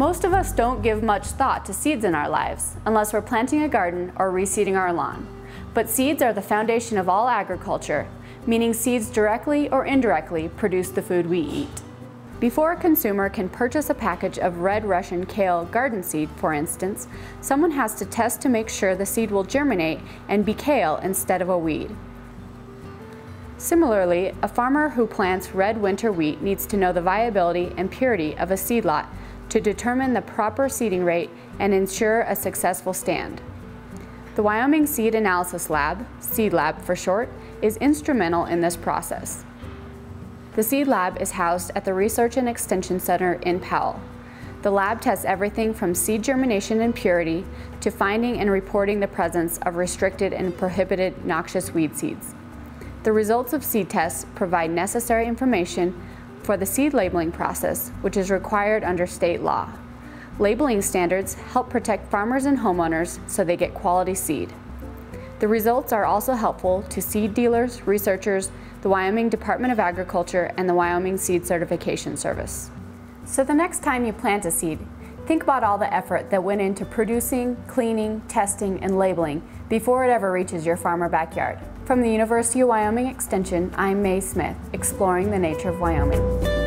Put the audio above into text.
Most of us don't give much thought to seeds in our lives, unless we're planting a garden or reseeding our lawn. But seeds are the foundation of all agriculture, meaning seeds directly or indirectly produce the food we eat. Before a consumer can purchase a package of red Russian kale garden seed, for instance, someone has to test to make sure the seed will germinate and be kale instead of a weed. Similarly, a farmer who plants red winter wheat needs to know the viability and purity of a seed lot to determine the proper seeding rate and ensure a successful stand. The Wyoming Seed Analysis Lab, Seed Lab for short, is instrumental in this process. The Seed Lab is housed at the Research and Extension Center in Powell. The lab tests everything from seed germination and purity to finding and reporting the presence of restricted and prohibited noxious weed seeds. The results of seed tests provide necessary information for the seed labeling process, which is required under state law. Labeling standards help protect farmers and homeowners so they get quality seed. The results are also helpful to seed dealers, researchers, the Wyoming Department of Agriculture, and the Wyoming Seed Certification Service. So the next time you plant a seed, think about all the effort that went into producing, cleaning, testing, and labeling before it ever reaches your farm or backyard. From the University of Wyoming Extension, I'm Mae Smith, exploring the nature of Wyoming.